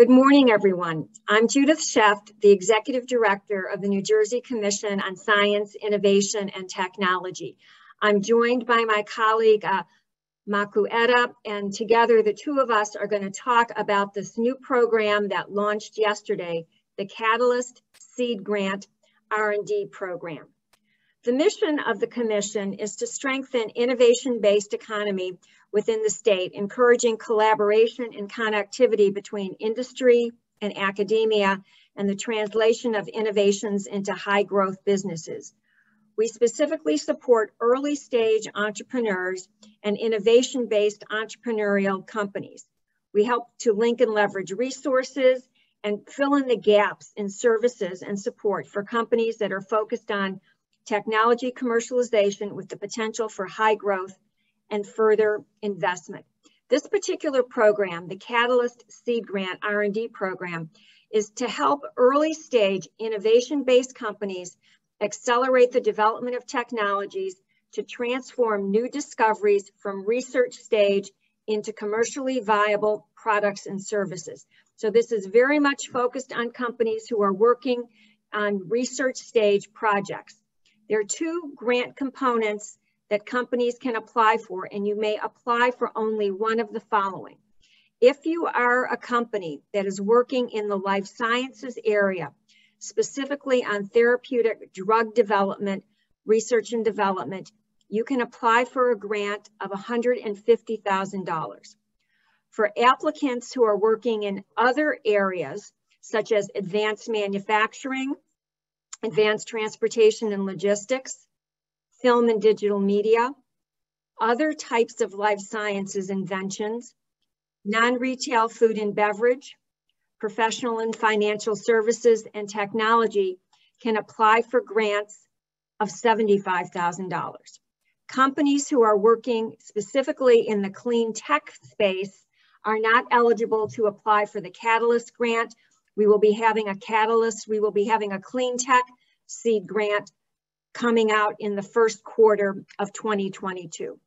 Good morning, everyone. I'm Judith Sheft, the Executive Director of the New Jersey Commission on Science, Innovation, and Technology. I'm joined by my colleague, uh, Maku Etta, and together the two of us are going to talk about this new program that launched yesterday, the Catalyst Seed Grant R&D program. The mission of the commission is to strengthen innovation-based economy within the state, encouraging collaboration and connectivity between industry and academia and the translation of innovations into high growth businesses. We specifically support early stage entrepreneurs and innovation-based entrepreneurial companies. We help to link and leverage resources and fill in the gaps in services and support for companies that are focused on technology commercialization with the potential for high growth and further investment. This particular program, the Catalyst Seed Grant R&D program, is to help early stage innovation-based companies accelerate the development of technologies to transform new discoveries from research stage into commercially viable products and services. So this is very much focused on companies who are working on research stage projects. There are two grant components that companies can apply for, and you may apply for only one of the following. If you are a company that is working in the life sciences area, specifically on therapeutic drug development, research and development, you can apply for a grant of $150,000. For applicants who are working in other areas, such as advanced manufacturing, advanced transportation and logistics, film and digital media, other types of life sciences inventions, non-retail food and beverage, professional and financial services and technology can apply for grants of $75,000. Companies who are working specifically in the clean tech space are not eligible to apply for the Catalyst grant we will be having a catalyst. We will be having a clean tech seed grant coming out in the first quarter of 2022.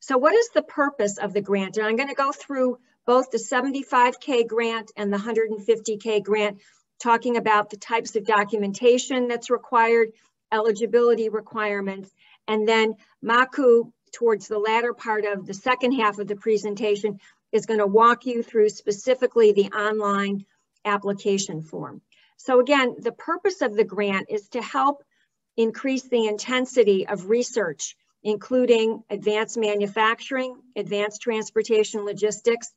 So what is the purpose of the grant? And I'm gonna go through both the 75K grant and the 150K grant, talking about the types of documentation that's required, eligibility requirements, and then Maku, towards the latter part of the second half of the presentation, is gonna walk you through specifically the online application form. So again, the purpose of the grant is to help increase the intensity of research, including advanced manufacturing, advanced transportation logistics,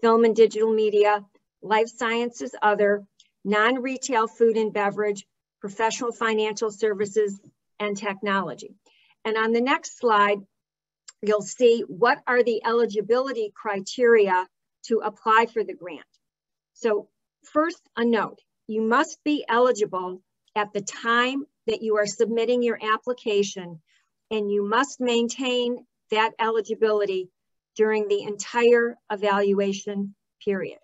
film and digital media, life sciences other, non-retail food and beverage, professional financial services, and technology. And on the next slide, you'll see what are the eligibility criteria to apply for the grant. So First, a note, you must be eligible at the time that you are submitting your application and you must maintain that eligibility during the entire evaluation period.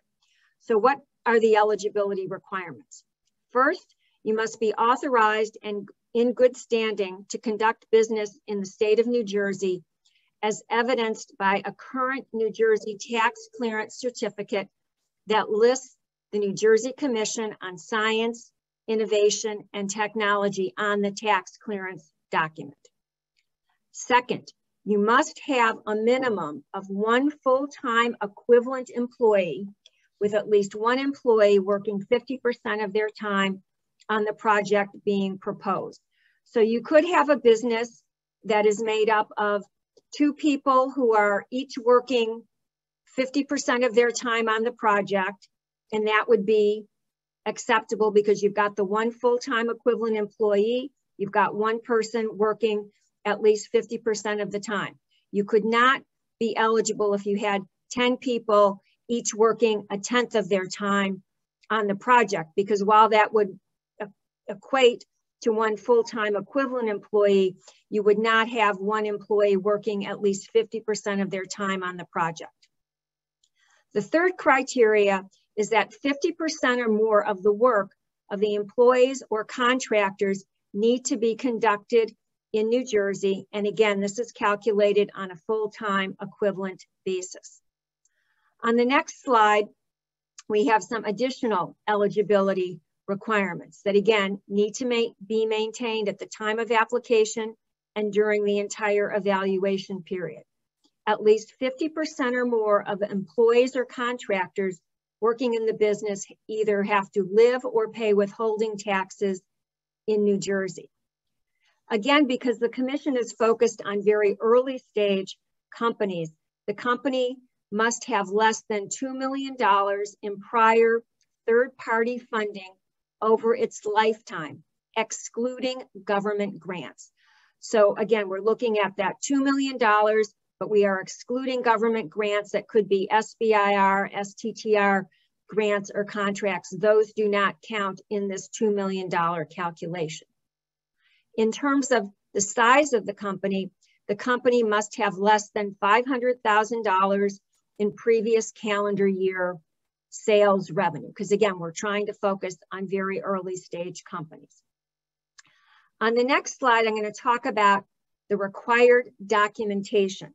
So what are the eligibility requirements? First, you must be authorized and in good standing to conduct business in the state of New Jersey as evidenced by a current New Jersey tax clearance certificate that lists the New Jersey Commission on Science, Innovation, and Technology on the tax clearance document. Second, you must have a minimum of one full-time equivalent employee with at least one employee working 50% of their time on the project being proposed. So you could have a business that is made up of two people who are each working 50% of their time on the project and that would be acceptable because you've got the one full-time equivalent employee, you've got one person working at least 50% of the time. You could not be eligible if you had 10 people each working a tenth of their time on the project because while that would equate to one full-time equivalent employee, you would not have one employee working at least 50% of their time on the project. The third criteria is that 50% or more of the work of the employees or contractors need to be conducted in New Jersey. And again, this is calculated on a full-time equivalent basis. On the next slide, we have some additional eligibility requirements that again need to be maintained at the time of application and during the entire evaluation period. At least 50% or more of employees or contractors working in the business either have to live or pay withholding taxes in New Jersey. Again, because the commission is focused on very early stage companies, the company must have less than $2 million in prior third party funding over its lifetime, excluding government grants. So again, we're looking at that $2 million, but we are excluding government grants that could be SBIR, STTR grants or contracts. Those do not count in this $2 million calculation. In terms of the size of the company, the company must have less than $500,000 in previous calendar year sales revenue. Because again, we're trying to focus on very early stage companies. On the next slide, I'm going to talk about the required documentation.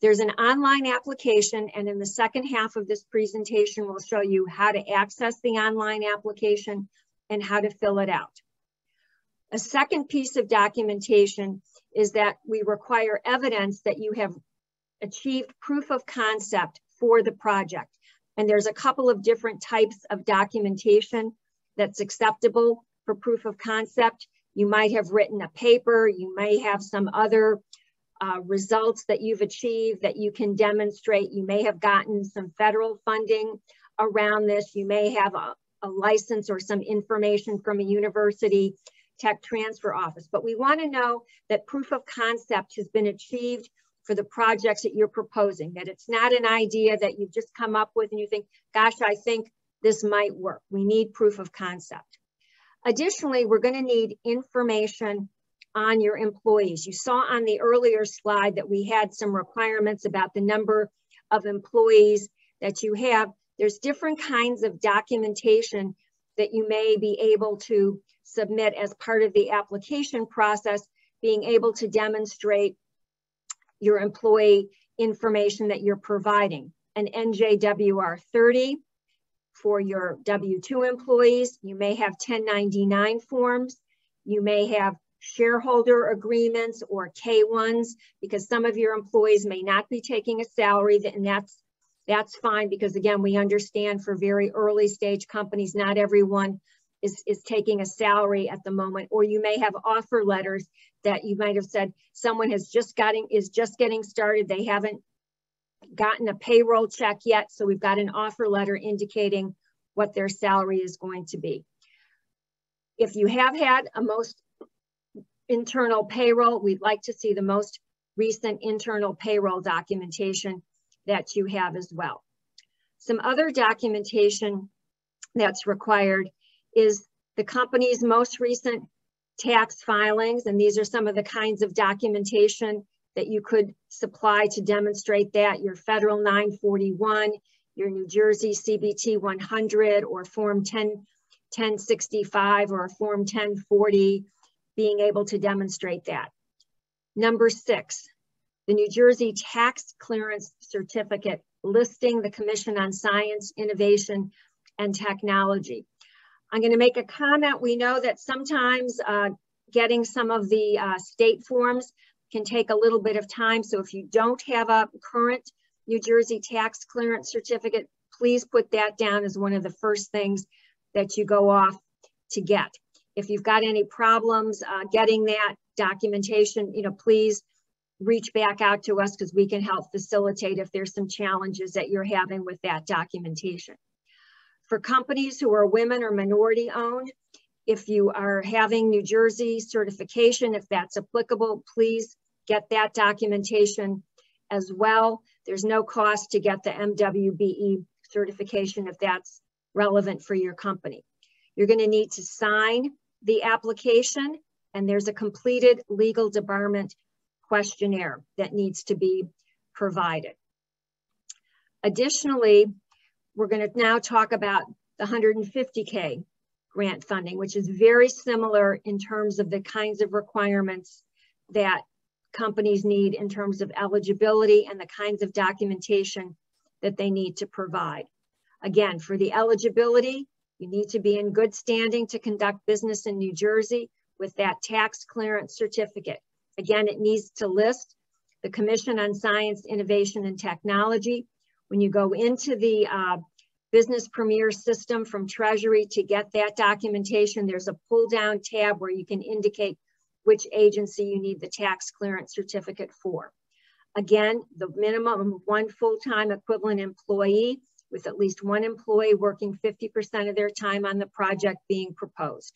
There's an online application, and in the second half of this presentation, we'll show you how to access the online application and how to fill it out. A second piece of documentation is that we require evidence that you have achieved proof of concept for the project. And there's a couple of different types of documentation that's acceptable for proof of concept. You might have written a paper, you may have some other uh, results that you've achieved that you can demonstrate. You may have gotten some federal funding around this. You may have a, a license or some information from a university tech transfer office. But we wanna know that proof of concept has been achieved for the projects that you're proposing, that it's not an idea that you've just come up with and you think, gosh, I think this might work. We need proof of concept. Additionally, we're going to need information on your employees. You saw on the earlier slide that we had some requirements about the number of employees that you have. There's different kinds of documentation that you may be able to submit as part of the application process, being able to demonstrate your employee information that you're providing. An NJWR 30, for your W-2 employees. You may have 1099 forms. You may have shareholder agreements or K1s because some of your employees may not be taking a salary and that's that's fine because again we understand for very early stage companies not everyone is, is taking a salary at the moment. Or you may have offer letters that you might have said someone has just getting is just getting started. They haven't gotten a payroll check yet, so we've got an offer letter indicating what their salary is going to be. If you have had a most internal payroll, we'd like to see the most recent internal payroll documentation that you have as well. Some other documentation that's required is the company's most recent tax filings, and these are some of the kinds of documentation that you could supply to demonstrate that your federal 941, your New Jersey CBT 100 or Form 10, 1065 or Form 1040, being able to demonstrate that. Number six, the New Jersey Tax Clearance Certificate listing the Commission on Science, Innovation, and Technology. I'm going to make a comment. We know that sometimes uh, getting some of the uh, state forms can take a little bit of time. So if you don't have a current New Jersey tax clearance certificate, please put that down as one of the first things that you go off to get. If you've got any problems uh, getting that documentation, you know, please reach back out to us because we can help facilitate if there's some challenges that you're having with that documentation. For companies who are women or minority owned, if you are having New Jersey certification, if that's applicable, please get that documentation as well. There's no cost to get the MWBE certification if that's relevant for your company. You're gonna need to sign the application and there's a completed legal debarment questionnaire that needs to be provided. Additionally, we're gonna now talk about the 150K grant funding, which is very similar in terms of the kinds of requirements that companies need in terms of eligibility and the kinds of documentation that they need to provide. Again, for the eligibility, you need to be in good standing to conduct business in New Jersey with that tax clearance certificate. Again, it needs to list the Commission on Science, Innovation, and Technology. When you go into the uh, Business Premier system from Treasury to get that documentation, there's a pull down tab where you can indicate which agency you need the tax clearance certificate for. Again, the minimum of one full-time equivalent employee with at least one employee working 50% of their time on the project being proposed.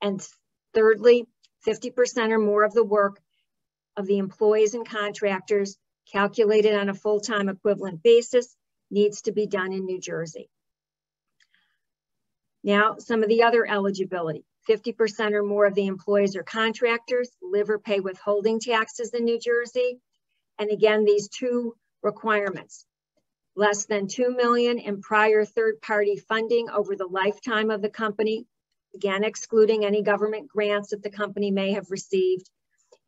And thirdly, 50% or more of the work of the employees and contractors calculated on a full-time equivalent basis needs to be done in New Jersey. Now, some of the other eligibility. 50% or more of the employees or contractors live or pay withholding taxes in New Jersey. And again, these two requirements. Less than 2 million in prior third-party funding over the lifetime of the company, again, excluding any government grants that the company may have received,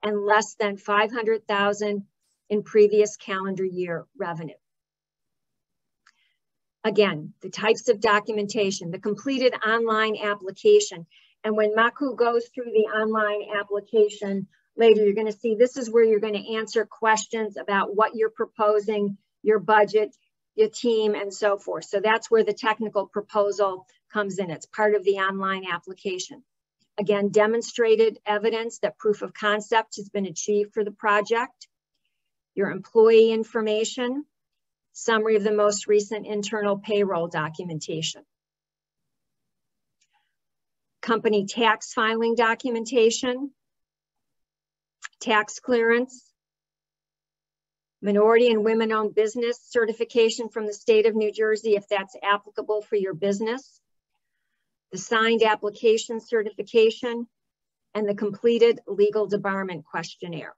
and less than 500,000 in previous calendar year revenue. Again, the types of documentation, the completed online application. And when Maku goes through the online application later, you're gonna see this is where you're gonna answer questions about what you're proposing, your budget, your team, and so forth. So that's where the technical proposal comes in. It's part of the online application. Again, demonstrated evidence that proof of concept has been achieved for the project. Your employee information, summary of the most recent internal payroll documentation. Company tax filing documentation, tax clearance, minority and women-owned business certification from the state of New Jersey if that's applicable for your business, the signed application certification, and the completed legal debarment questionnaire.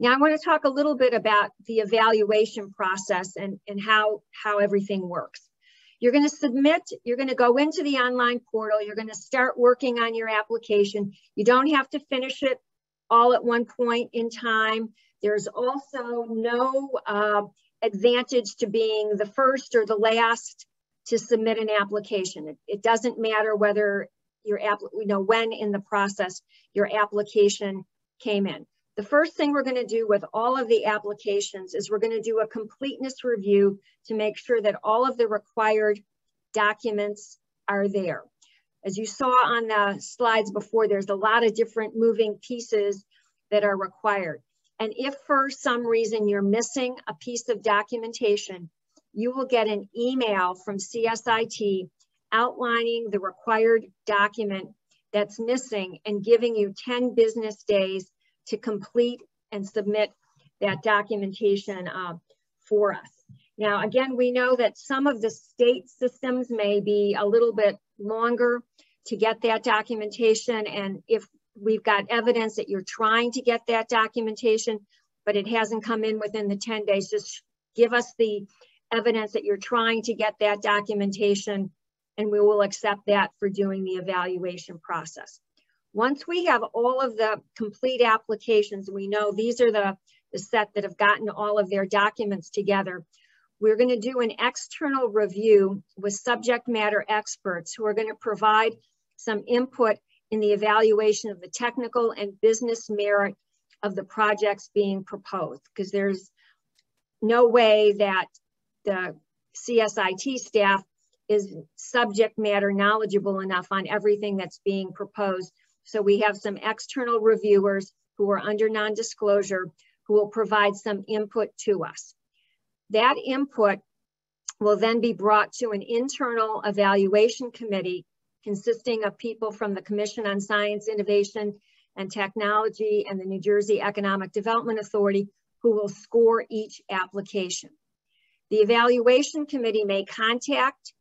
Now I want to talk a little bit about the evaluation process and, and how, how everything works. You're going to submit, you're going to go into the online portal, you're going to start working on your application. You don't have to finish it all at one point in time. There's also no uh, advantage to being the first or the last to submit an application. It, it doesn't matter whether your app, you know, when in the process your application came in. The first thing we're going to do with all of the applications is we're going to do a completeness review to make sure that all of the required documents are there. As you saw on the slides before, there's a lot of different moving pieces that are required. And if for some reason you're missing a piece of documentation, you will get an email from CSIT outlining the required document that's missing and giving you 10 business days to complete and submit that documentation uh, for us. Now, again, we know that some of the state systems may be a little bit longer to get that documentation. And if we've got evidence that you're trying to get that documentation, but it hasn't come in within the 10 days, just give us the evidence that you're trying to get that documentation and we will accept that for doing the evaluation process. Once we have all of the complete applications, we know these are the, the set that have gotten all of their documents together. We're going to do an external review with subject matter experts who are going to provide some input in the evaluation of the technical and business merit of the projects being proposed, because there's no way that the CSIT staff is subject matter knowledgeable enough on everything that's being proposed so we have some external reviewers who are under non-disclosure who will provide some input to us. That input will then be brought to an internal evaluation committee consisting of people from the Commission on Science, Innovation, and Technology and the New Jersey Economic Development Authority who will score each application. The evaluation committee may contact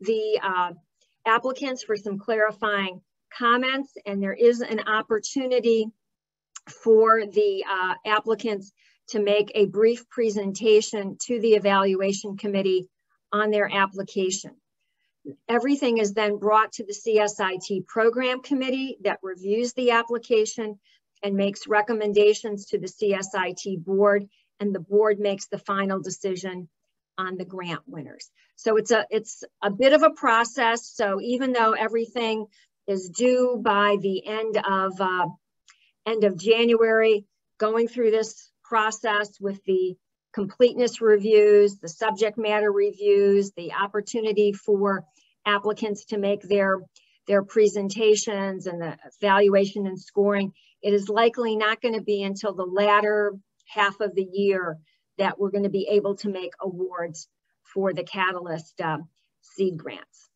the uh, applicants for some clarifying comments and there is an opportunity for the uh, applicants to make a brief presentation to the evaluation committee on their application. Everything is then brought to the CSIT program committee that reviews the application and makes recommendations to the CSIT board and the board makes the final decision on the grant winners. So it's a, it's a bit of a process. So even though everything is due by the end of, uh, end of January, going through this process with the completeness reviews, the subject matter reviews, the opportunity for applicants to make their, their presentations and the evaluation and scoring, it is likely not going to be until the latter half of the year that we're going to be able to make awards for the Catalyst uh, seed grants.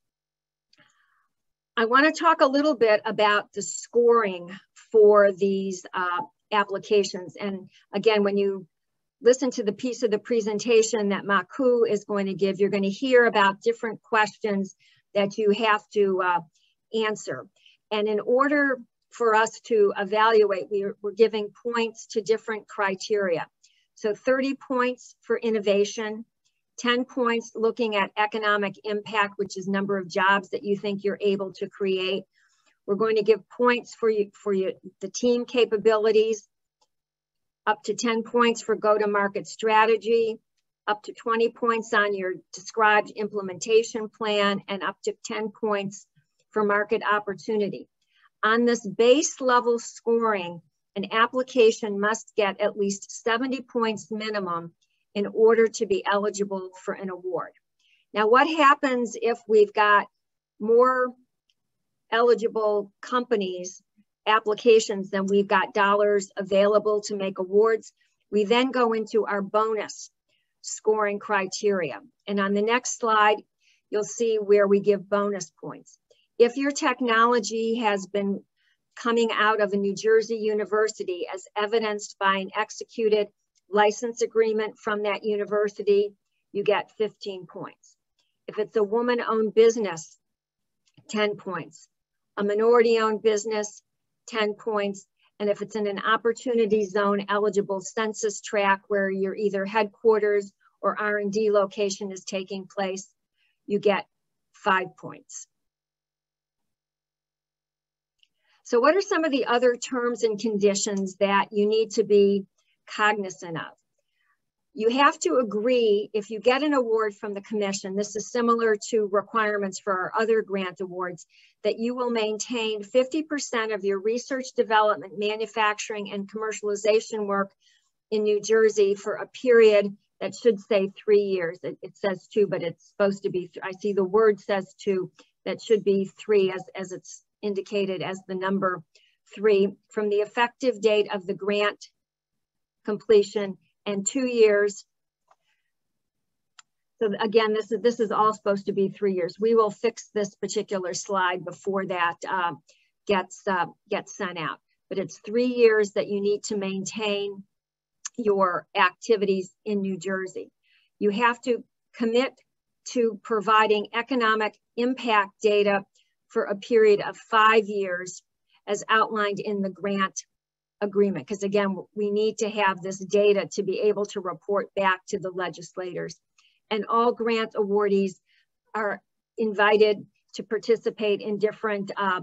I want to talk a little bit about the scoring for these uh, applications. And again, when you listen to the piece of the presentation that Maku is going to give, you're going to hear about different questions that you have to uh, answer. And in order for us to evaluate, we're, we're giving points to different criteria. So 30 points for innovation, 10 points looking at economic impact, which is number of jobs that you think you're able to create. We're going to give points for you for you, the team capabilities, up to 10 points for go-to-market strategy, up to 20 points on your described implementation plan, and up to 10 points for market opportunity. On this base level scoring, an application must get at least 70 points minimum in order to be eligible for an award. Now, what happens if we've got more eligible companies, applications then we've got dollars available to make awards? We then go into our bonus scoring criteria. And on the next slide, you'll see where we give bonus points. If your technology has been coming out of a New Jersey university as evidenced by an executed license agreement from that university, you get 15 points. If it's a woman owned business, 10 points. A minority owned business, 10 points. And if it's in an opportunity zone eligible census tract where your either headquarters or R&D location is taking place, you get five points. So what are some of the other terms and conditions that you need to be cognizant of? You have to agree if you get an award from the commission, this is similar to requirements for our other grant awards, that you will maintain 50% of your research development, manufacturing, and commercialization work in New Jersey for a period that should say three years. It, it, says two, but it's supposed to be, I see the word says two, that should be three as, as it's indicated as the number three from the effective date of the grant completion and two years. So again, this is, this is all supposed to be three years. We will fix this particular slide before that uh, gets, uh, gets sent out. But it's three years that you need to maintain your activities in New Jersey. You have to commit to providing economic impact data for a period of five years as outlined in the grant agreement. Because again, we need to have this data to be able to report back to the legislators. And all grant awardees are invited to participate in different uh,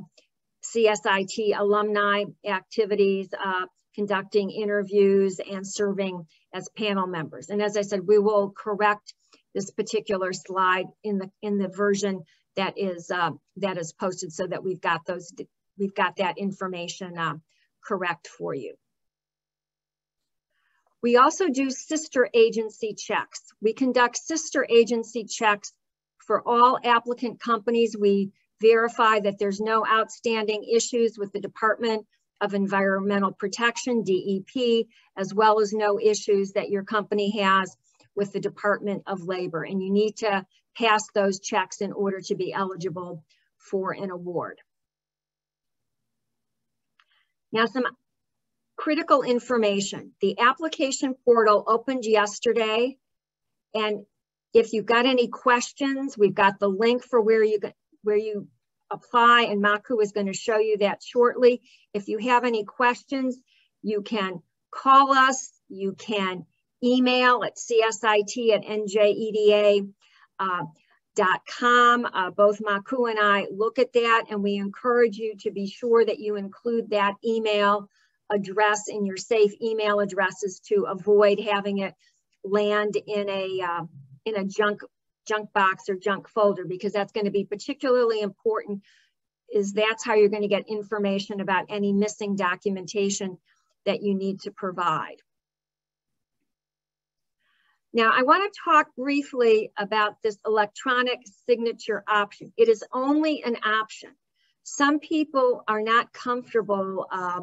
CSIT alumni activities, uh, conducting interviews and serving as panel members. And as I said, we will correct this particular slide in the in the version that is uh, that is posted so that we've got those we've got that information uh, correct for you. We also do sister agency checks. We conduct sister agency checks for all applicant companies. We verify that there's no outstanding issues with the Department of Environmental Protection, DEP, as well as no issues that your company has with the Department of Labor. And you need to pass those checks in order to be eligible for an award. Now some critical information. The application portal opened yesterday and if you've got any questions, we've got the link for where you where you apply and Maku is going to show you that shortly. If you have any questions, you can call us, you can email at csit at njeda uh. Uh, both Maku and I look at that and we encourage you to be sure that you include that email address in your safe email addresses to avoid having it land in a uh, in a junk junk box or junk folder because that's going to be particularly important is that's how you're going to get information about any missing documentation that you need to provide. Now, I want to talk briefly about this electronic signature option. It is only an option. Some people are not comfortable uh,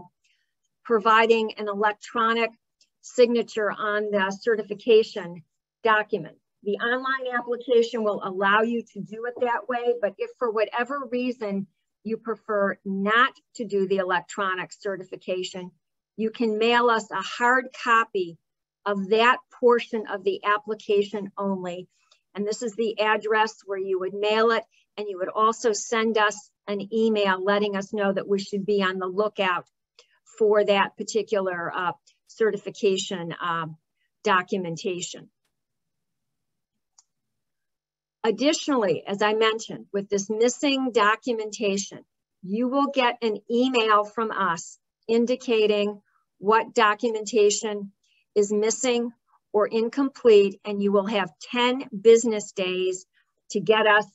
providing an electronic signature on the certification document. The online application will allow you to do it that way, but if for whatever reason you prefer not to do the electronic certification, you can mail us a hard copy of that portion of the application only. And this is the address where you would mail it. And you would also send us an email letting us know that we should be on the lookout for that particular uh, certification uh, documentation. Additionally, as I mentioned, with this missing documentation, you will get an email from us indicating what documentation is missing or incomplete, and you will have 10 business days to get us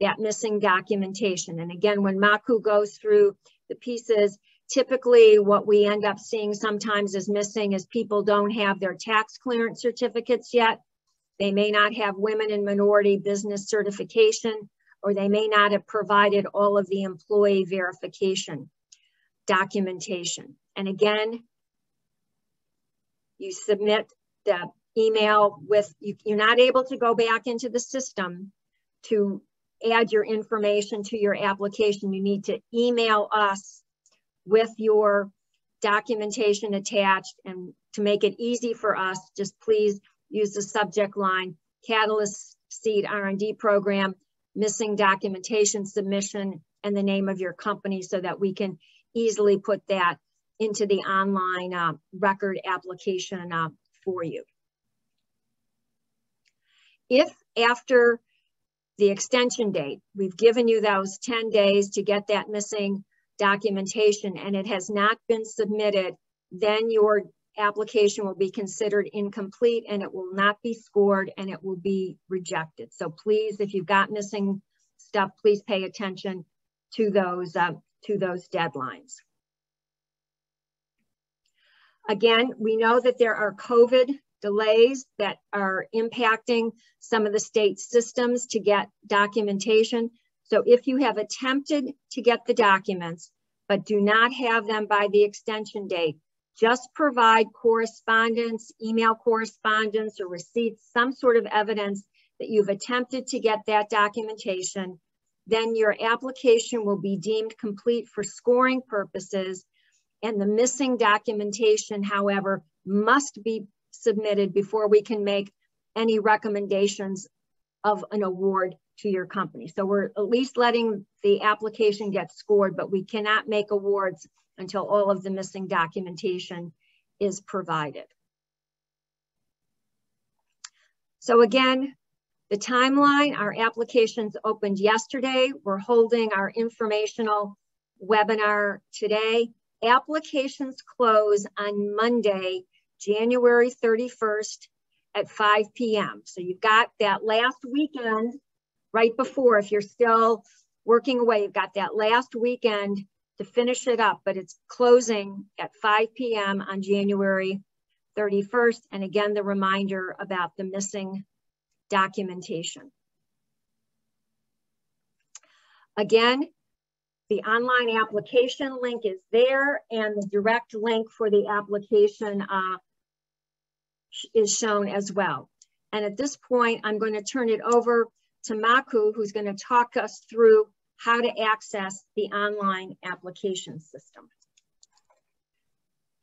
that missing documentation. And again, when Maku goes through the pieces, typically what we end up seeing sometimes is missing is people don't have their tax clearance certificates yet. They may not have women and minority business certification, or they may not have provided all of the employee verification documentation. And again, you submit the email with, you, you're not able to go back into the system to add your information to your application. You need to email us with your documentation attached and to make it easy for us, just please use the subject line, Catalyst Seed R&D Program, missing documentation submission, and the name of your company so that we can easily put that into the online uh, record application uh, for you. If after the extension date, we've given you those 10 days to get that missing documentation and it has not been submitted, then your application will be considered incomplete and it will not be scored and it will be rejected. So please, if you've got missing stuff, please pay attention to those, uh, to those deadlines. Again, we know that there are COVID delays that are impacting some of the state systems to get documentation. So if you have attempted to get the documents, but do not have them by the extension date, just provide correspondence, email correspondence or receipts, some sort of evidence that you've attempted to get that documentation, then your application will be deemed complete for scoring purposes and the missing documentation, however, must be submitted before we can make any recommendations of an award to your company. So we're at least letting the application get scored, but we cannot make awards until all of the missing documentation is provided. So again, the timeline, our applications opened yesterday. We're holding our informational webinar today. Applications close on Monday, January 31st at 5 p.m. So you've got that last weekend right before, if you're still working away, you've got that last weekend to finish it up, but it's closing at 5 p.m. on January 31st. And again, the reminder about the missing documentation. Again, the online application link is there and the direct link for the application uh, is shown as well. And at this point, I'm going to turn it over to Maku, who's going to talk us through how to access the online application system.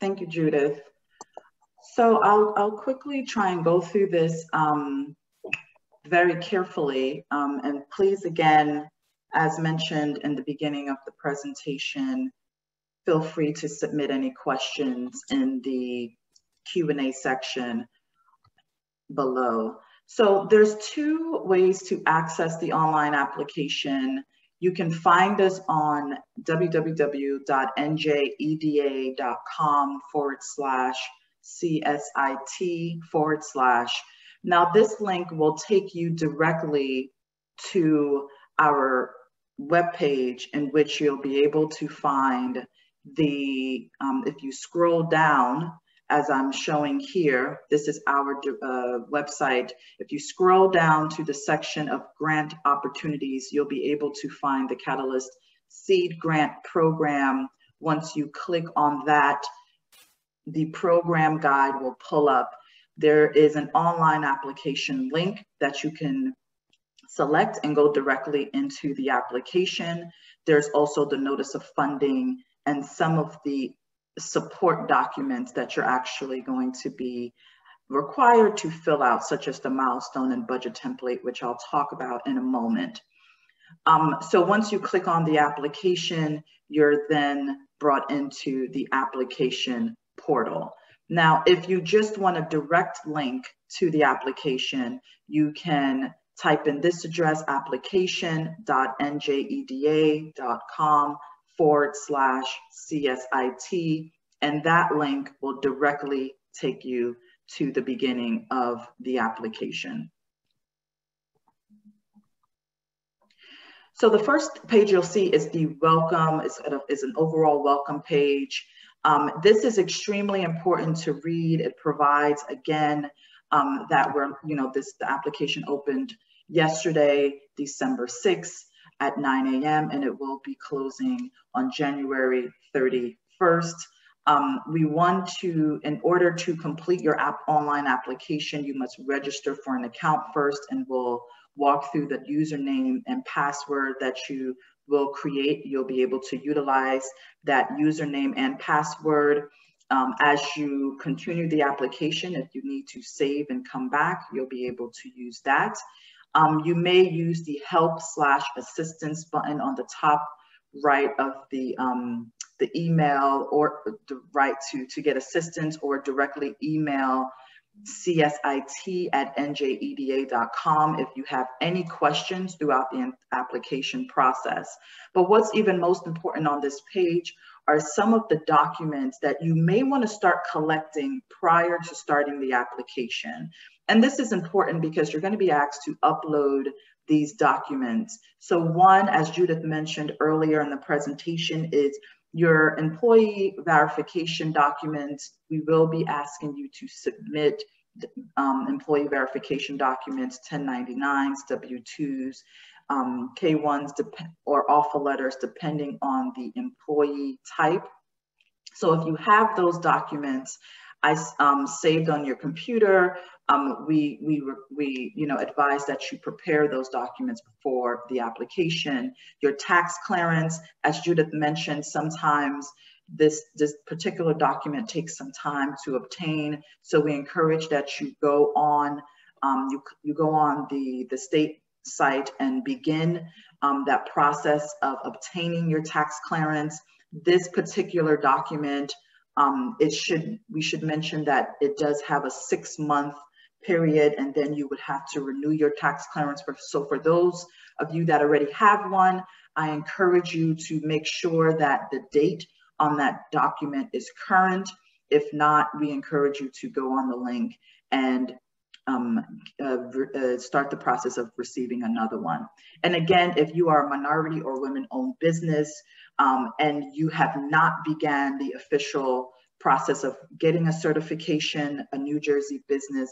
Thank you, Judith. So I'll, I'll quickly try and go through this um, very carefully. Um, and please, again, as mentioned in the beginning of the presentation, feel free to submit any questions in the Q&A section below. So there's two ways to access the online application. You can find us on www.njeda.com forward slash CSIT forward slash Now this link will take you directly to our webpage in which you'll be able to find the, um, if you scroll down, as I'm showing here, this is our uh, website. If you scroll down to the section of grant opportunities, you'll be able to find the Catalyst Seed Grant Program. Once you click on that, the program guide will pull up. There is an online application link that you can select and go directly into the application. There's also the notice of funding and some of the support documents that you're actually going to be required to fill out, such as the milestone and budget template, which I'll talk about in a moment. Um, so once you click on the application, you're then brought into the application portal. Now, if you just want a direct link to the application, you can type in this address application.njeda.com forward slash CSIT, and that link will directly take you to the beginning of the application. So the first page you'll see is the welcome, is, is an overall welcome page. Um, this is extremely important to read. It provides, again, um, that we're, you know, this the application opened yesterday, December 6th at 9 a.m. and it will be closing on January 31st. Um, we want to, in order to complete your app online application, you must register for an account first and we'll walk through the username and password that you will create. You'll be able to utilize that username and password. Um, as you continue the application, if you need to save and come back, you'll be able to use that. Um, you may use the help slash assistance button on the top right of the, um, the email or the right to, to get assistance or directly email csit at njeda.com if you have any questions throughout the application process. But what's even most important on this page are some of the documents that you may want to start collecting prior to starting the application. And this is important because you're going to be asked to upload these documents. So one, as Judith mentioned earlier in the presentation, is your employee verification documents. We will be asking you to submit um, employee verification documents, 1099s, W-2s, um, K1s or offer letters depending on the employee type. So if you have those documents, I um, saved on your computer, um, we, we, we you know, advise that you prepare those documents before the application. Your tax clearance, as Judith mentioned, sometimes this, this particular document takes some time to obtain. So we encourage that you go on, um, you, you go on the, the state site and begin um, that process of obtaining your tax clearance. This particular document, um, it should we should mention that it does have a six month period and then you would have to renew your tax clearance. For, so for those of you that already have one, I encourage you to make sure that the date on that document is current. If not, we encourage you to go on the link and um, uh, uh, start the process of receiving another one. And again, if you are a minority or women-owned business um, and you have not began the official process of getting a certification, a New Jersey business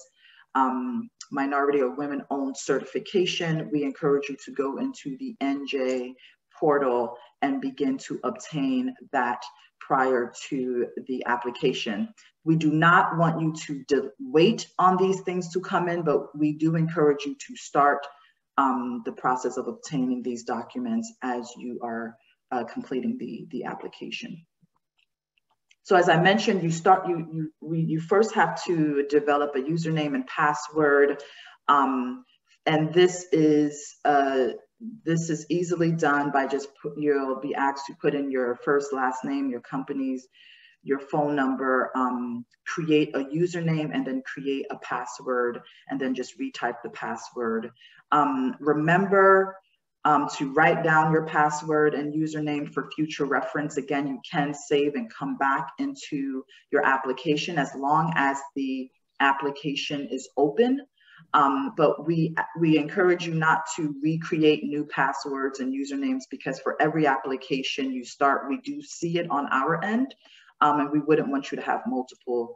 um, minority or women-owned certification, we encourage you to go into the NJ portal and begin to obtain that prior to the application. We do not want you to wait on these things to come in, but we do encourage you to start um, the process of obtaining these documents as you are uh, completing the, the application. So as I mentioned, you start, you, you, you first have to develop a username and password. Um, and this is, uh, this is easily done by just, put, you'll be asked to put in your first, last name, your company's, your phone number, um, create a username and then create a password and then just retype the password. Um, remember um, to write down your password and username for future reference. Again, you can save and come back into your application as long as the application is open. Um, but we, we encourage you not to recreate new passwords and usernames because for every application you start, we do see it on our end. Um, and we wouldn't want you to have multiple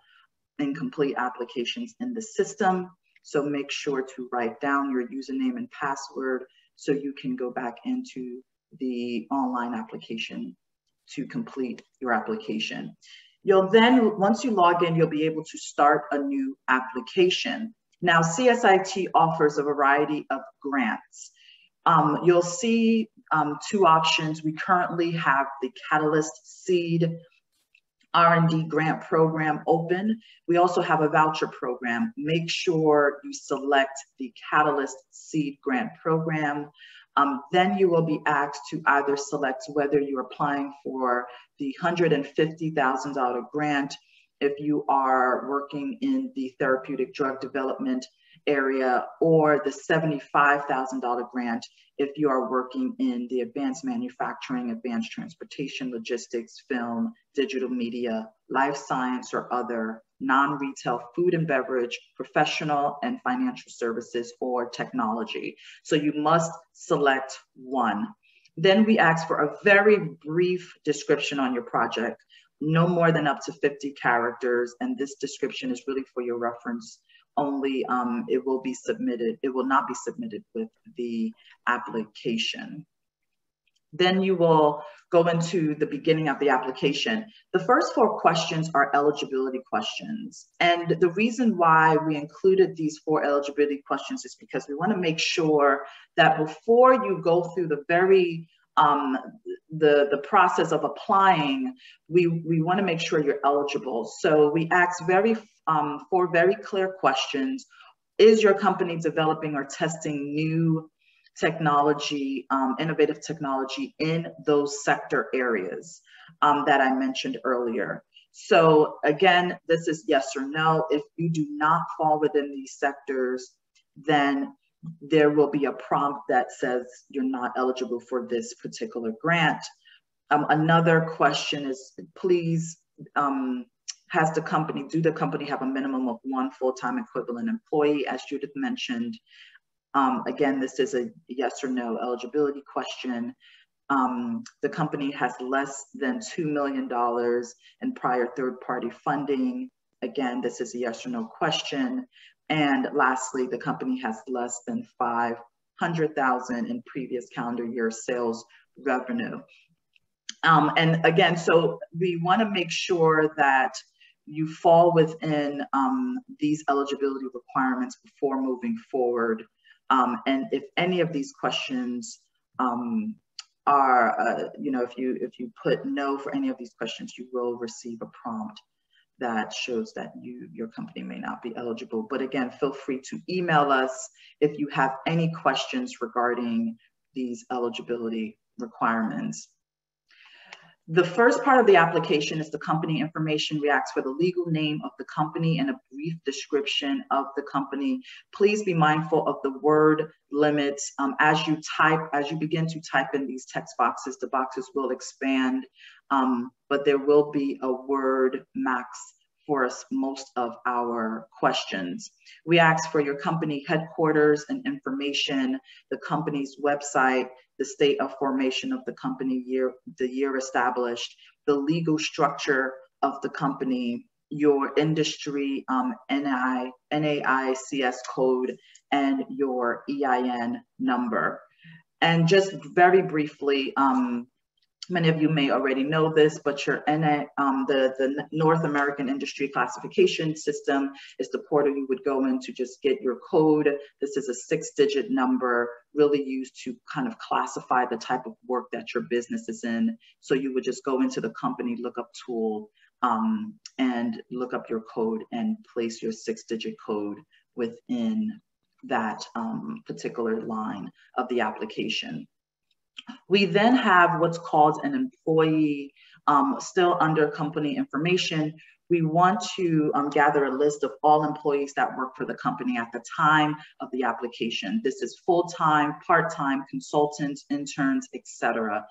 incomplete applications in the system. So make sure to write down your username and password so you can go back into the online application to complete your application. You'll then, once you log in, you'll be able to start a new application. Now, CSIT offers a variety of grants. Um, you'll see um, two options. We currently have the Catalyst Seed R&D grant program open. We also have a voucher program. Make sure you select the Catalyst Seed Grant Program. Um, then you will be asked to either select whether you're applying for the $150,000 grant if you are working in the therapeutic drug development area or the $75,000 grant if you are working in the advanced manufacturing, advanced transportation, logistics, film, digital media, life science, or other non-retail food and beverage, professional and financial services, or technology. So you must select one. Then we ask for a very brief description on your project, no more than up to 50 characters. And this description is really for your reference only um, it will be submitted, it will not be submitted with the application. Then you will go into the beginning of the application. The first four questions are eligibility questions. And the reason why we included these four eligibility questions is because we wanna make sure that before you go through the very um, the, the process of applying, we, we wanna make sure you're eligible. So we ask very um, four very clear questions. Is your company developing or testing new technology, um, innovative technology in those sector areas um, that I mentioned earlier? So again, this is yes or no. If you do not fall within these sectors, then there will be a prompt that says you're not eligible for this particular grant. Um, another question is please um, has the company, do the company have a minimum of one full-time equivalent employee, as Judith mentioned? Um, again, this is a yes or no eligibility question. Um, the company has less than $2 million in prior third-party funding. Again, this is a yes or no question. And lastly, the company has less than 500,000 in previous calendar year sales revenue. Um, and again, so we wanna make sure that you fall within um, these eligibility requirements before moving forward. Um, and if any of these questions um, are, uh, you know, if you if you put no for any of these questions, you will receive a prompt that shows that you your company may not be eligible. But again, feel free to email us if you have any questions regarding these eligibility requirements. The first part of the application is the company information. Ask for the legal name of the company and a brief description of the company. Please be mindful of the word limits. Um, as you type, as you begin to type in these text boxes, the boxes will expand, um, but there will be a word max for us most of our questions. We ask for your company headquarters and information, the company's website, the state of formation of the company year, the year established, the legal structure of the company, your industry um, NI, NAICS code, and your EIN number. And just very briefly, um, Many of you may already know this, but your NA, um, the, the North American Industry Classification System is the portal you would go in to just get your code. This is a six digit number really used to kind of classify the type of work that your business is in. So you would just go into the company lookup tool um, and look up your code and place your six digit code within that um, particular line of the application. We then have what's called an employee, um, still under company information. We want to um, gather a list of all employees that work for the company at the time of the application. This is full-time, part-time, consultants, interns, etc.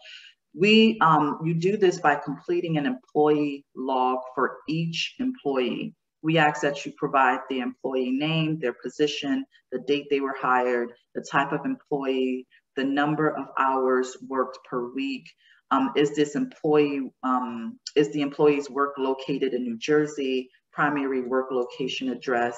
We, um, you do this by completing an employee log for each employee. we ask that you provide the employee name, their position, the date they were hired, the type of employee, the number of hours worked per week. Um, is this employee, um, is the employee's work located in New Jersey? Primary work location address.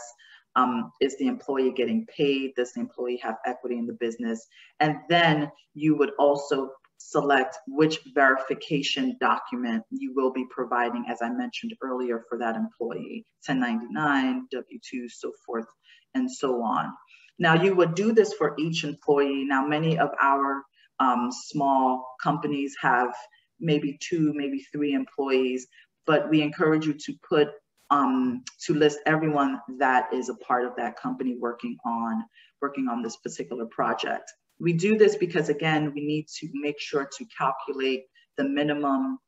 Um, is the employee getting paid? Does the employee have equity in the business? And then you would also select which verification document you will be providing, as I mentioned earlier, for that employee, 1099, W-2, so forth, and so on. Now you would do this for each employee. Now many of our um, small companies have maybe two, maybe three employees, but we encourage you to put, um, to list everyone that is a part of that company working on, working on this particular project. We do this because again, we need to make sure to calculate the minimum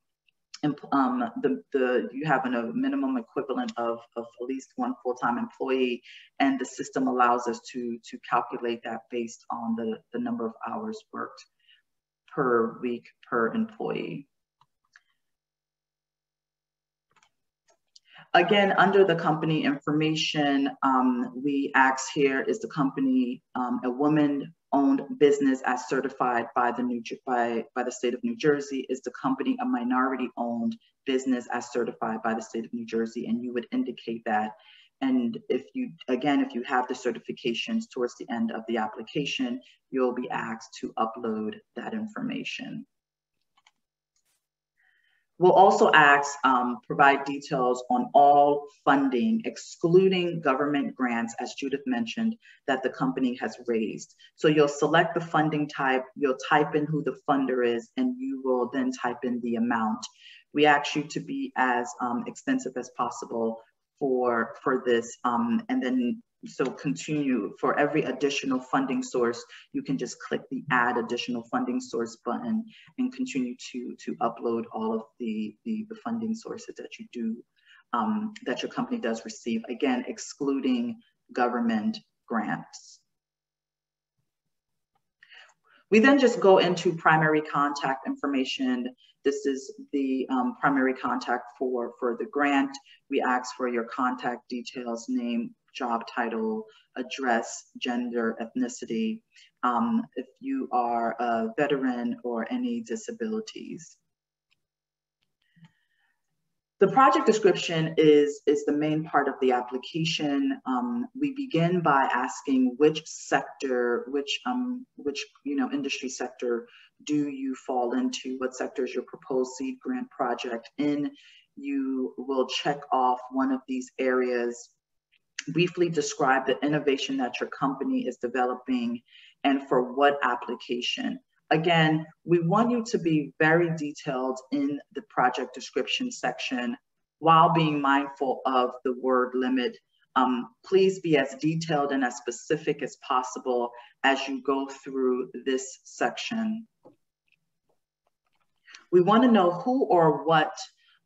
um, the, the, you have a minimum equivalent of, of at least one full-time employee, and the system allows us to, to calculate that based on the, the number of hours worked per week per employee. Again, under the company information, um, we ask here, is the company um, a woman owned business as certified by the New by, by the state of New Jersey? Is the company a minority owned business as certified by the state of New Jersey? And you would indicate that. And if you, again, if you have the certifications towards the end of the application, you'll be asked to upload that information. We'll also ask, um, provide details on all funding, excluding government grants, as Judith mentioned, that the company has raised. So you'll select the funding type, you'll type in who the funder is, and you will then type in the amount. We ask you to be as um, extensive as possible for, for this, um, and then so continue for every additional funding source, you can just click the add additional funding source button and continue to, to upload all of the, the, the funding sources that you do, um, that your company does receive. Again, excluding government grants. We then just go into primary contact information. This is the um, primary contact for, for the grant. We ask for your contact details, name, job title, address, gender, ethnicity, um, if you are a veteran or any disabilities. The project description is, is the main part of the application. Um, we begin by asking which sector, which, um, which you know, industry sector do you fall into? What sector is your proposed seed grant project in? You will check off one of these areas briefly describe the innovation that your company is developing and for what application. Again, we want you to be very detailed in the project description section while being mindful of the word limit. Um, please be as detailed and as specific as possible as you go through this section. We want to know who or what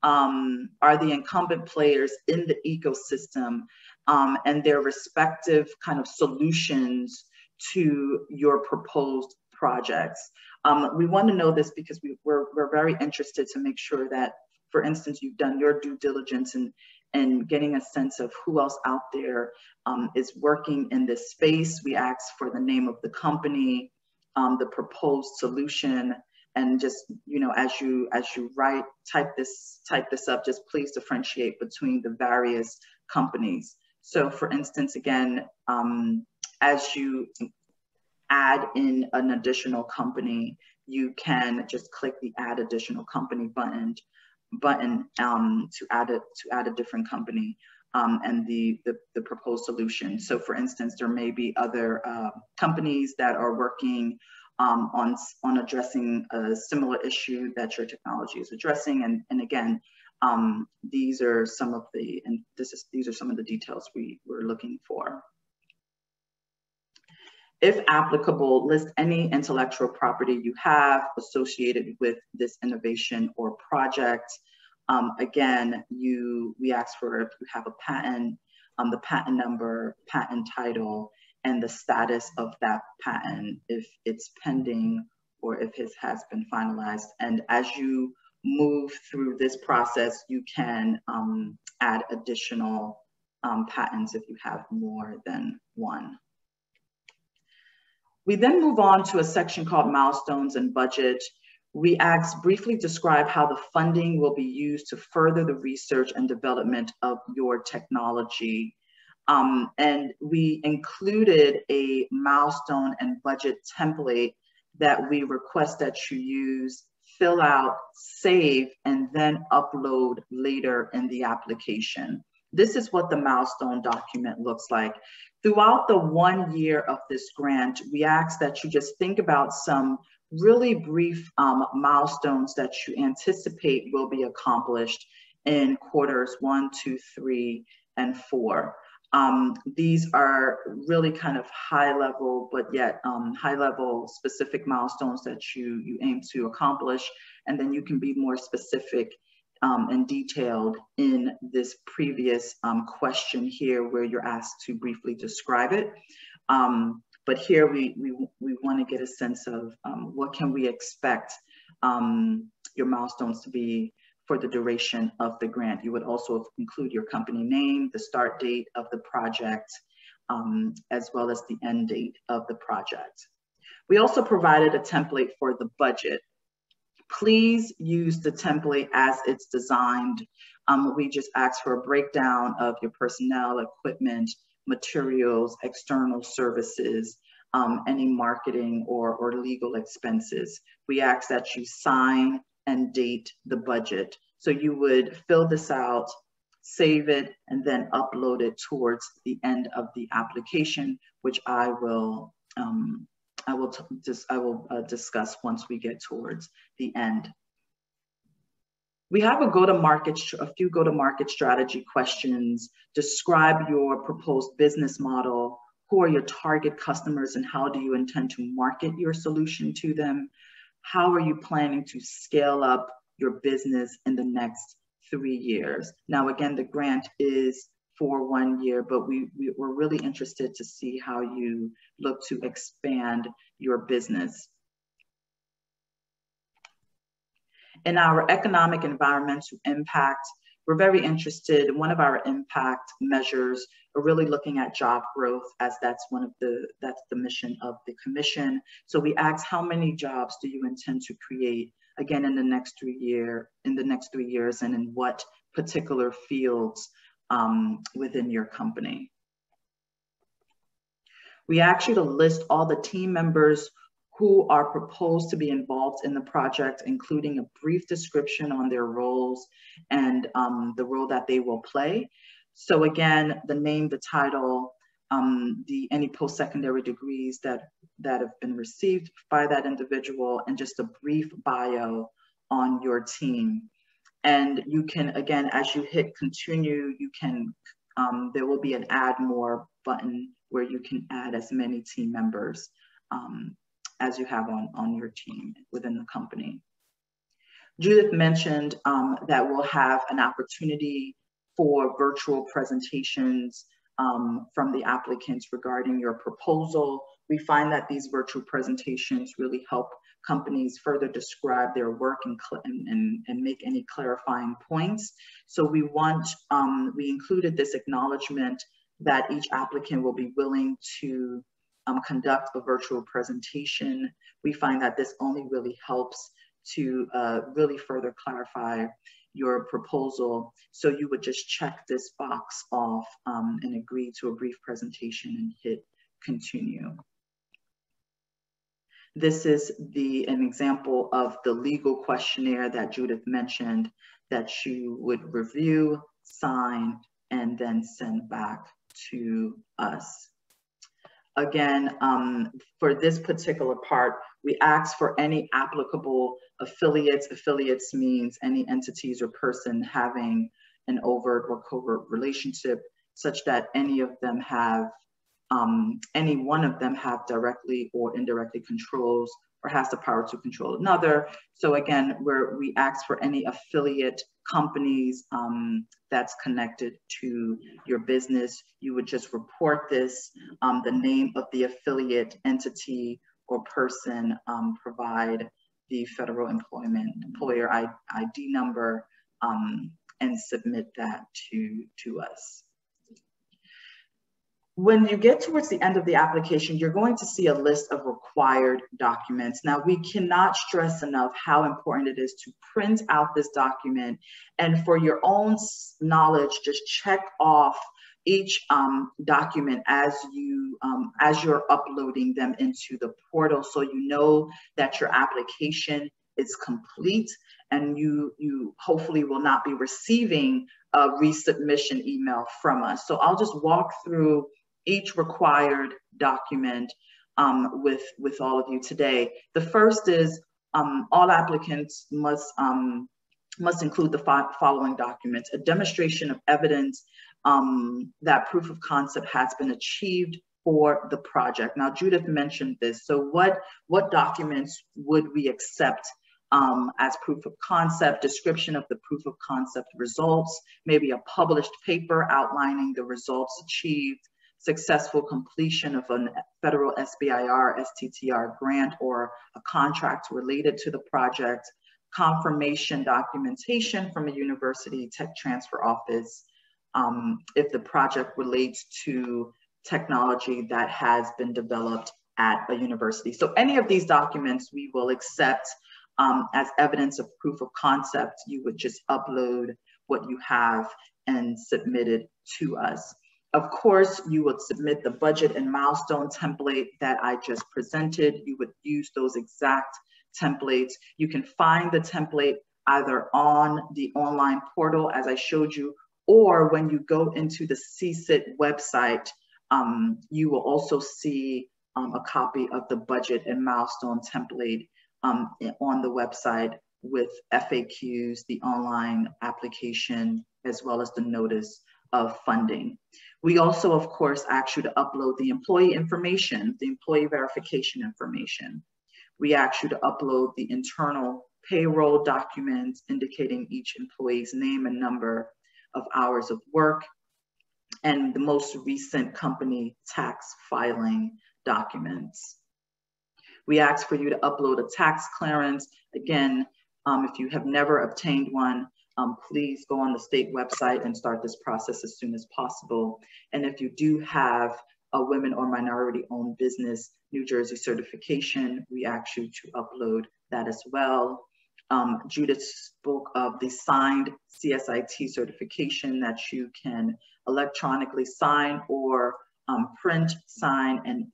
um, are the incumbent players in the ecosystem um, and their respective kind of solutions to your proposed projects. Um, we want to know this because we, we're, we're very interested to make sure that, for instance, you've done your due diligence and, and getting a sense of who else out there um, is working in this space. We ask for the name of the company, um, the proposed solution, and just you know as you as you write type this type this up just please differentiate between the various companies so for instance, again, um, as you add in an additional company, you can just click the add additional company button button um, to add it to add a different company um, and the, the, the proposed solution. So for instance, there may be other uh, companies that are working um, on, on addressing a similar issue that your technology is addressing. And, and again, um, these are some of the, and this is, these are some of the details we were looking for. If applicable, list any intellectual property you have associated with this innovation or project. Um, again, you we ask for if you have a patent, um, the patent number, patent title, and the status of that patent, if it's pending or if it has been finalized. And as you move through this process, you can um, add additional um, patents if you have more than one. We then move on to a section called milestones and budget. We ask briefly describe how the funding will be used to further the research and development of your technology. Um, and we included a milestone and budget template that we request that you use, fill out, save, and then upload later in the application. This is what the milestone document looks like. Throughout the one year of this grant, we ask that you just think about some really brief um, milestones that you anticipate will be accomplished in quarters one, two, three, and four. Um, these are really kind of high level, but yet um, high level specific milestones that you, you aim to accomplish. And then you can be more specific um, and detailed in this previous um, question here where you're asked to briefly describe it. Um, but here we, we, we want to get a sense of um, what can we expect your milestones to be for the duration of the grant. You would also include your company name, the start date of the project, um, as well as the end date of the project. We also provided a template for the budget. Please use the template as it's designed. Um, we just asked for a breakdown of your personnel, equipment, materials, external services, um, any marketing or, or legal expenses. We ask that you sign and date the budget. So you would fill this out, save it, and then upload it towards the end of the application, which I will um, I will just I will uh, discuss once we get towards the end. We have a go-to-market, a few go-to-market strategy questions. Describe your proposed business model. Who are your target customers and how do you intend to market your solution to them? How are you planning to scale up your business in the next three years? Now, again, the grant is for one year, but we, we, we're really interested to see how you look to expand your business. In our economic environmental impact, we're very interested, one of our impact measures really looking at job growth as that's one of the, that's the mission of the commission. So we asked how many jobs do you intend to create again in the next three year, in the next three years and in what particular fields um, within your company. We actually to list all the team members who are proposed to be involved in the project, including a brief description on their roles and um, the role that they will play. So again, the name, the title, um, the any post-secondary degrees that, that have been received by that individual, and just a brief bio on your team. And you can, again, as you hit continue, you can, um, there will be an add more button where you can add as many team members um, as you have on, on your team within the company. Judith mentioned um, that we'll have an opportunity for virtual presentations um, from the applicants regarding your proposal. We find that these virtual presentations really help companies further describe their work and, and, and make any clarifying points. So we want, um, we included this acknowledgement that each applicant will be willing to um, conduct a virtual presentation. We find that this only really helps to uh, really further clarify your proposal. So you would just check this box off um, and agree to a brief presentation and hit continue. This is the an example of the legal questionnaire that Judith mentioned that you would review, sign, and then send back to us. Again, um, for this particular part, we ask for any applicable affiliates. Affiliates means any entities or person having an overt or covert relationship such that any of them have, um, any one of them have directly or indirectly controls or has the power to control another. So again, where we ask for any affiliate companies um, that's connected to your business, you would just report this, um, the name of the affiliate entity or person, um, provide the federal employment employer ID number, um, and submit that to, to us. When you get towards the end of the application, you're going to see a list of required documents. Now, we cannot stress enough how important it is to print out this document and for your own knowledge, just check off each um, document as you um, as you're uploading them into the portal so you know that your application is complete and you you hopefully will not be receiving a resubmission email from us so i'll just walk through each required document um, with, with all of you today. The first is um, all applicants must, um, must include the following documents, a demonstration of evidence um, that proof of concept has been achieved for the project. Now, Judith mentioned this. So what, what documents would we accept um, as proof of concept, description of the proof of concept results, maybe a published paper outlining the results achieved, successful completion of a federal SBIR, STTR grant or a contract related to the project, confirmation documentation from a university tech transfer office um, if the project relates to technology that has been developed at a university. So any of these documents we will accept um, as evidence of proof of concept. You would just upload what you have and submit it to us. Of course, you would submit the budget and milestone template that I just presented. You would use those exact templates. You can find the template either on the online portal as I showed you, or when you go into the CSIT website, um, you will also see um, a copy of the budget and milestone template um, on the website with FAQs, the online application, as well as the notice of funding. We also, of course, ask you to upload the employee information, the employee verification information. We ask you to upload the internal payroll documents indicating each employee's name and number of hours of work, and the most recent company tax filing documents. We ask for you to upload a tax clearance. Again, um, if you have never obtained one, um, please go on the state website and start this process as soon as possible. And if you do have a women or minority owned business New Jersey certification, we ask you to upload that as well. Um, Judith spoke of the signed CSIT certification that you can electronically sign or um, print, sign, and,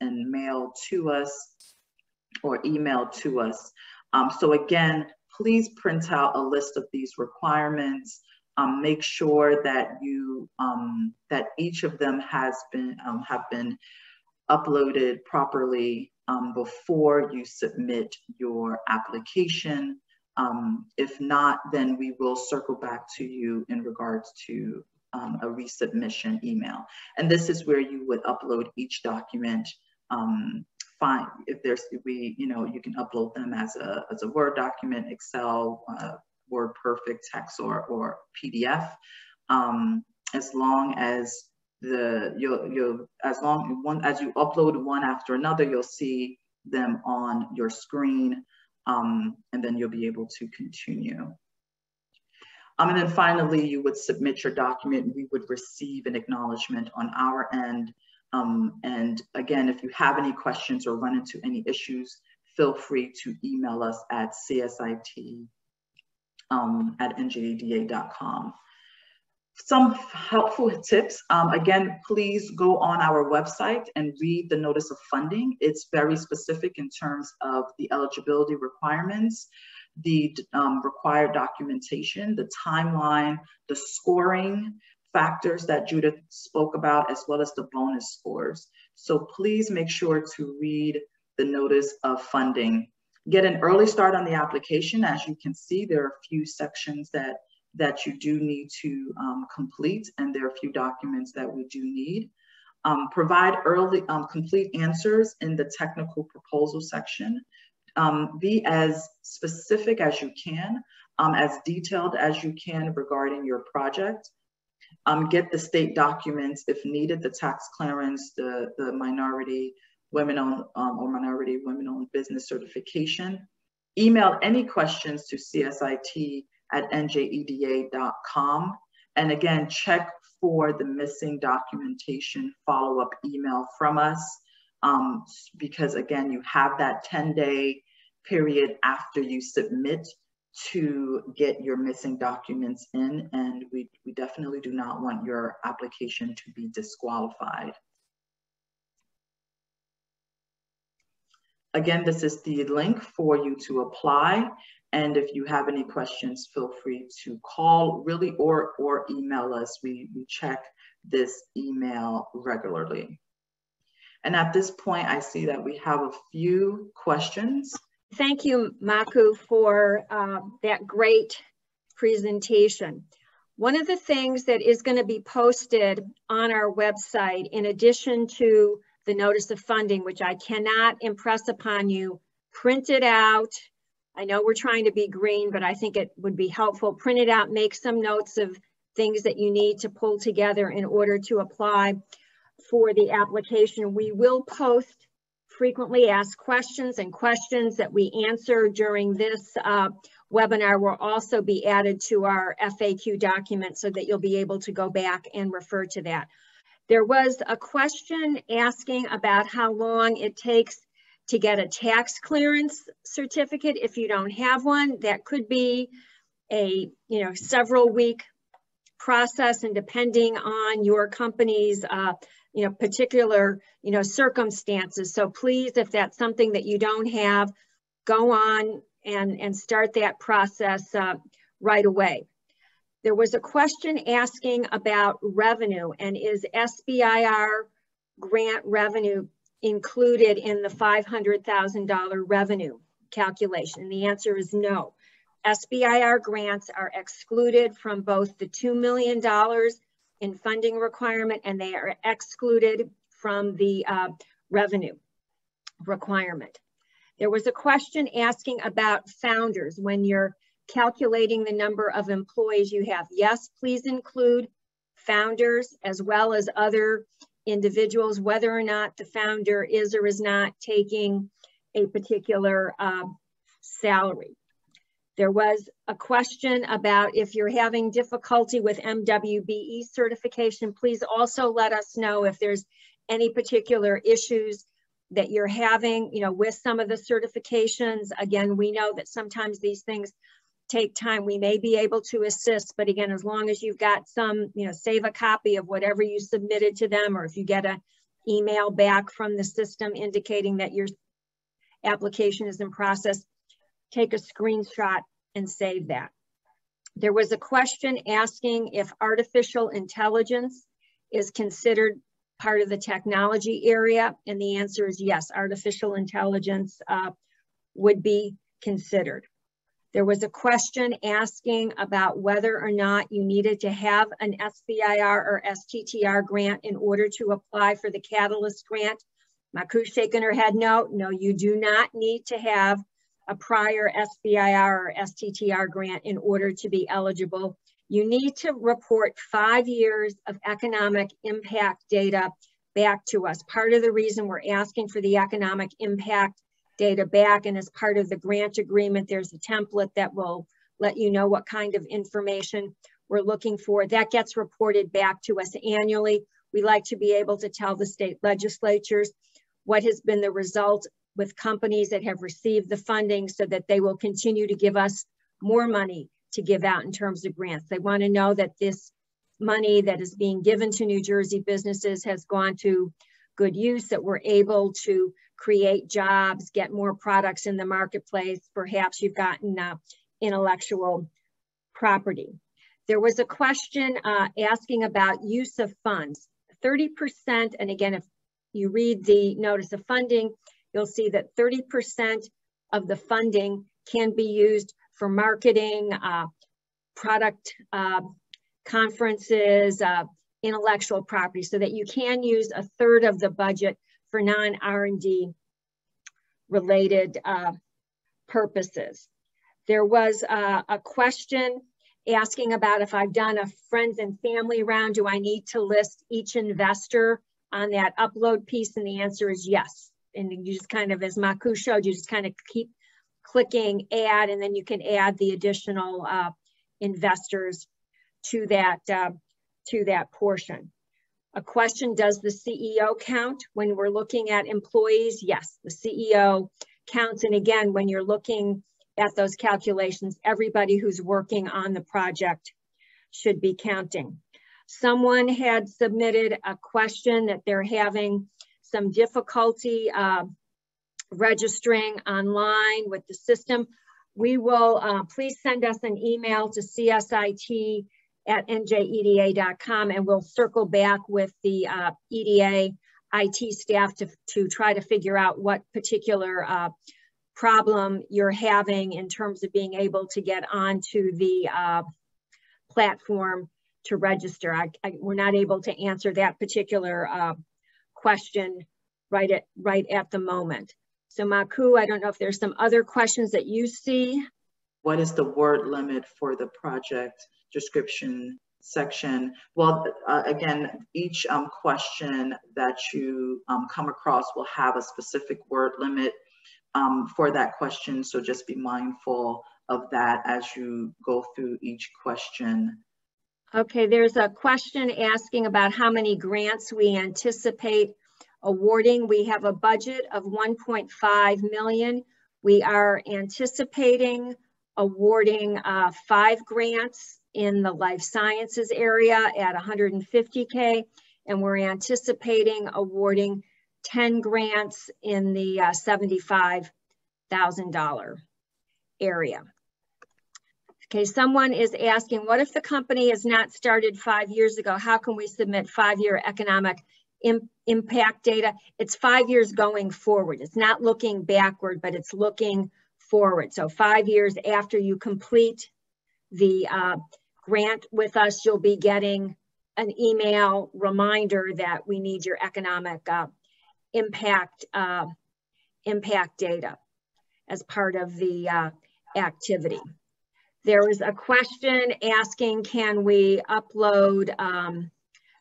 and mail to us or email to us. Um, so again, please print out a list of these requirements. Um, make sure that you um, that each of them has been um, have been uploaded properly um, before you submit your application. Um, if not, then we will circle back to you in regards to um, a resubmission email. And this is where you would upload each document um, fine. If there's we you know you can upload them as a as a word document excel uh, word perfect text or or pdf um, as long as the you'll you'll as long one as you upload one after another you'll see them on your screen um, and then you'll be able to continue. Um, and then finally, you would submit your document. And we would receive an acknowledgement on our end um, and again, if you have any questions or run into any issues, feel free to email us at csit um, at njeda.com. Some helpful tips. Um, again, please go on our website and read the notice of funding. It's very specific in terms of the eligibility requirements, the um, required documentation, the timeline, the scoring, factors that Judith spoke about, as well as the bonus scores. So please make sure to read the notice of funding. Get an early start on the application. As you can see, there are a few sections that, that you do need to um, complete, and there are a few documents that we do need. Um, provide early, um, complete answers in the technical proposal section. Um, be as specific as you can, um, as detailed as you can regarding your project um, get the state documents if needed, the tax clearance, the, the minority women-owned um, or minority women-owned business certification. Email any questions to csit at njeda.com. And again, check for the missing documentation follow-up email from us um, because again, you have that 10 day period after you submit to get your missing documents in and we, we definitely do not want your application to be disqualified. Again, this is the link for you to apply. And if you have any questions, feel free to call really or, or email us. We, we check this email regularly. And at this point, I see that we have a few questions. Thank you, Maku, for uh, that great presentation. One of the things that is going to be posted on our website, in addition to the notice of funding, which I cannot impress upon you, print it out. I know we're trying to be green, but I think it would be helpful. Print it out, make some notes of things that you need to pull together in order to apply for the application. We will post frequently asked questions and questions that we answer during this uh, webinar will also be added to our FAQ document so that you'll be able to go back and refer to that. There was a question asking about how long it takes to get a tax clearance certificate if you don't have one. That could be a you know several week process and depending on your company's uh, you know particular you know circumstances. So please, if that's something that you don't have, go on and and start that process uh, right away. There was a question asking about revenue and is SBIR grant revenue included in the $500,000 revenue calculation? And the answer is no. SBIR grants are excluded from both the $2 million in funding requirement and they are excluded from the uh, revenue requirement. There was a question asking about founders when you're calculating the number of employees you have. Yes, please include founders as well as other individuals, whether or not the founder is or is not taking a particular uh, salary. There was a question about if you're having difficulty with MWBE certification, please also let us know if there's any particular issues that you're having, you know, with some of the certifications. Again, we know that sometimes these things take time. We may be able to assist, but again, as long as you've got some, you know, save a copy of whatever you submitted to them, or if you get an email back from the system indicating that your application is in process, take a screenshot and save that. There was a question asking if artificial intelligence is considered part of the technology area, and the answer is yes, artificial intelligence uh, would be considered. There was a question asking about whether or not you needed to have an SBIR or STTR grant in order to apply for the Catalyst grant. Maku's shaking her head no, no, you do not need to have a prior SBIR or STTR grant in order to be eligible. You need to report five years of economic impact data back to us. Part of the reason we're asking for the economic impact data back and as part of the grant agreement, there's a template that will let you know what kind of information we're looking for. That gets reported back to us annually. We like to be able to tell the state legislatures what has been the result with companies that have received the funding so that they will continue to give us more money to give out in terms of grants. They want to know that this money that is being given to New Jersey businesses has gone to good use, that we're able to create jobs, get more products in the marketplace. Perhaps you've gotten uh, intellectual property. There was a question uh, asking about use of funds. 30%, and again, if you read the notice of funding, you'll see that 30% of the funding can be used for marketing, uh, product uh, conferences, uh, intellectual property, so that you can use a third of the budget for non-R&D related uh, purposes. There was uh, a question asking about if I've done a friends and family round, do I need to list each investor on that upload piece? And the answer is yes. And you just kind of, as Maku showed, you just kind of keep clicking add, and then you can add the additional uh, investors to that, uh, to that portion. A question, does the CEO count when we're looking at employees? Yes, the CEO counts. And again, when you're looking at those calculations, everybody who's working on the project should be counting. Someone had submitted a question that they're having some difficulty uh, registering online with the system. We will, uh, please send us an email to csit at njeda.com and we'll circle back with the uh, EDA IT staff to, to try to figure out what particular uh, problem you're having in terms of being able to get onto the uh, platform to register. I, I, we're not able to answer that particular uh, question right at, right at the moment. So Maku, I don't know if there's some other questions that you see. What is the word limit for the project? description section. Well, uh, again, each um, question that you um, come across will have a specific word limit um, for that question. So just be mindful of that as you go through each question. Okay, there's a question asking about how many grants we anticipate awarding. We have a budget of 1.5 million. We are anticipating awarding uh, five grants in the life sciences area at 150K, and we're anticipating awarding 10 grants in the uh, $75,000 area. Okay, someone is asking, what if the company has not started five years ago? How can we submit five-year economic Im impact data? It's five years going forward. It's not looking backward, but it's looking forward. So five years after you complete the uh, grant with us, you'll be getting an email reminder that we need your economic uh, impact uh, impact data as part of the uh, activity. There was a question asking, can we upload um,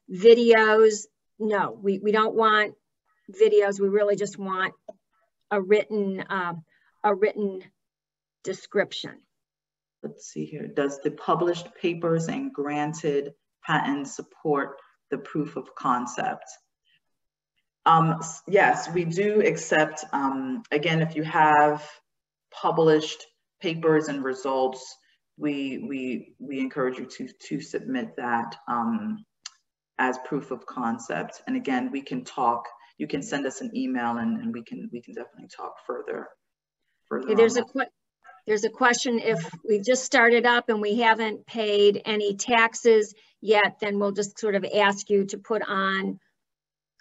videos? No, we, we don't want videos. We really just want a written, um, a written description let's see here, does the published papers and granted patents support the proof of concept? Um, yes, we do accept, um, again, if you have published papers and results, we, we, we encourage you to, to submit that um, as proof of concept. And again, we can talk, you can send us an email and, and we can we can definitely talk further. further there's a, there's a question if we've just started up and we haven't paid any taxes yet, then we'll just sort of ask you to put on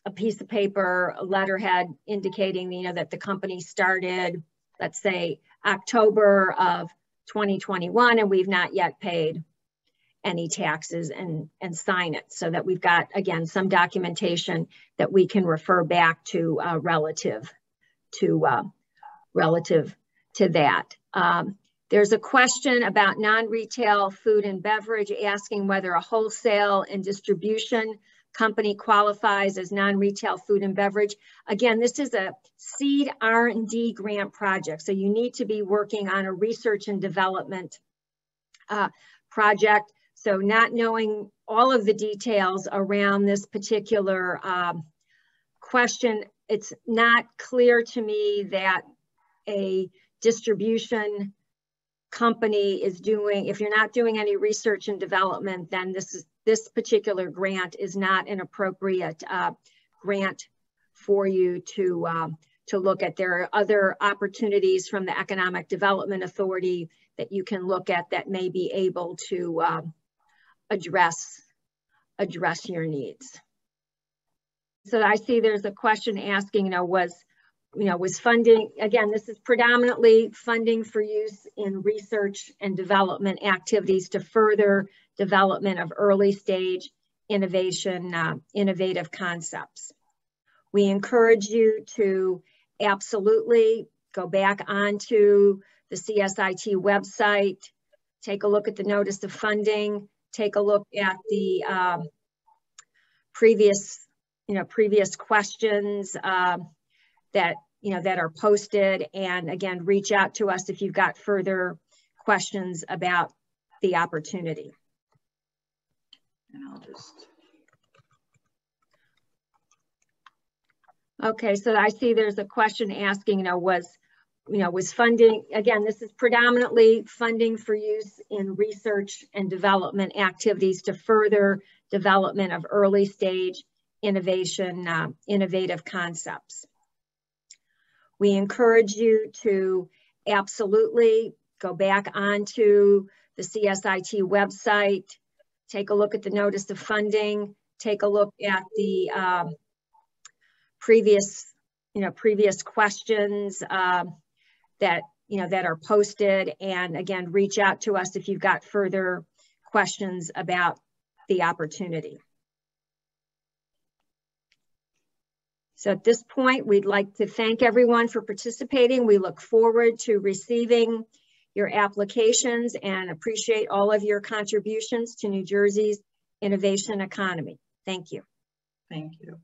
a piece of paper, a letterhead indicating, you know, that the company started, let's say October of 2021 and we've not yet paid any taxes and, and sign it so that we've got, again, some documentation that we can refer back to uh, relative to uh, relative to that. Um, there's a question about non-retail food and beverage asking whether a wholesale and distribution company qualifies as non-retail food and beverage. Again, this is a seed R&D grant project. So you need to be working on a research and development uh, project. So not knowing all of the details around this particular um, question, it's not clear to me that a distribution company is doing, if you're not doing any research and development, then this is this particular grant is not an appropriate uh, grant for you to uh, to look at. There are other opportunities from the Economic Development Authority that you can look at that may be able to uh, address address your needs. So I see there's a question asking, you know, was you know, was funding, again, this is predominantly funding for use in research and development activities to further development of early stage innovation, uh, innovative concepts. We encourage you to absolutely go back onto the CSIT website, take a look at the notice of funding, take a look at the um, previous, you know, previous questions, uh, that you know that are posted and again reach out to us if you've got further questions about the opportunity And I'll just. Okay, so I see there's a question asking, you know, was, you know, was funding, again, this is predominantly funding for use in research and development activities to further development of early stage innovation, uh, innovative concepts. We encourage you to absolutely go back onto the CSIT website, take a look at the notice of funding, take a look at the um, previous, you know, previous questions um, that, you know, that are posted. And again, reach out to us if you've got further questions about the opportunity. So at this point, we'd like to thank everyone for participating. We look forward to receiving your applications and appreciate all of your contributions to New Jersey's innovation economy. Thank you. Thank you.